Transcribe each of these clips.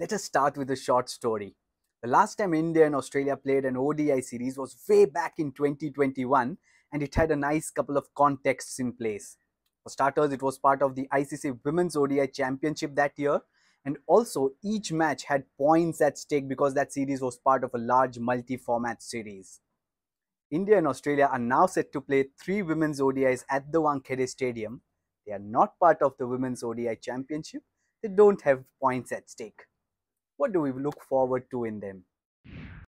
Let us start with a short story. The last time India and Australia played an ODI series was way back in 2021 and it had a nice couple of contexts in place. For starters, it was part of the ICC Women's ODI Championship that year and also each match had points at stake because that series was part of a large multi-format series. India and Australia are now set to play three women's ODIs at the Wankhede Stadium. They are not part of the Women's ODI Championship. They don't have points at stake. What do we look forward to in them?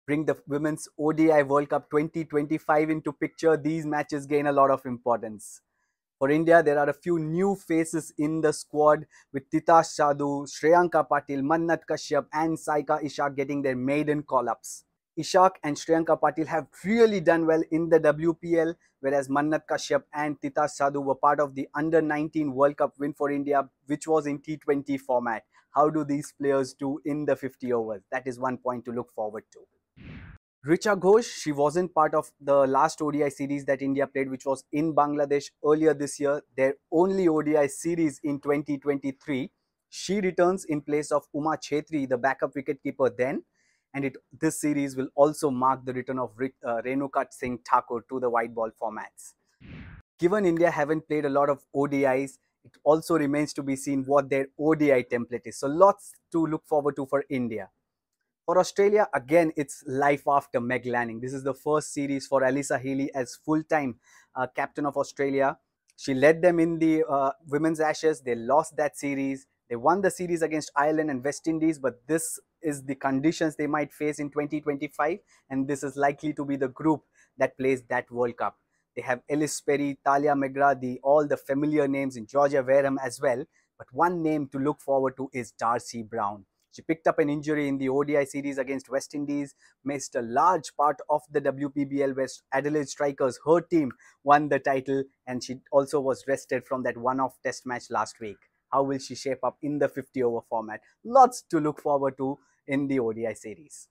Bring the Women's ODI World Cup 2025 into picture. These matches gain a lot of importance. For India, there are a few new faces in the squad with Titash Sadhu, Shreyanka Patil, Mannat Kashyap and Saika Ishaque getting their maiden call-ups. Ishaque and Shreyanka Patil have really done well in the WPL, whereas Mannat Kashyap and Titash Sadhu were part of the Under-19 World Cup win for India, which was in T20 format. How do these players do in the 50 overs? That is one point to look forward to. Richa Ghosh, she wasn't part of the last ODI series that India played, which was in Bangladesh earlier this year, their only ODI series in 2023. She returns in place of Uma Chhetri, the backup wicketkeeper then and it this series will also mark the return of uh, Renuka Singh Thakur to the white ball formats. Given India haven't played a lot of ODIs, it also remains to be seen what their ODI template is. So lots to look forward to for India. For Australia, again, it's life after Meg Lanning. This is the first series for Alyssa Healy as full-time uh, captain of Australia. She led them in the uh, Women's Ashes. They lost that series. They won the series against Ireland and West Indies, but this is the conditions they might face in 2025, and this is likely to be the group that plays that World Cup. They have Ellyse Perry, Tahlia McGrath, all the familiar names in Georgia Wareham as well. But one name to look forward to is Darcy Brown. She picked up an injury in the ODI series against West Indies, missed a large part of the WBBL West Adelaide Strikers. Her team won the title and she also was rested from that one-off test match last week. How will she shape up in the 50 over format? Lots to look forward to in the ODI series.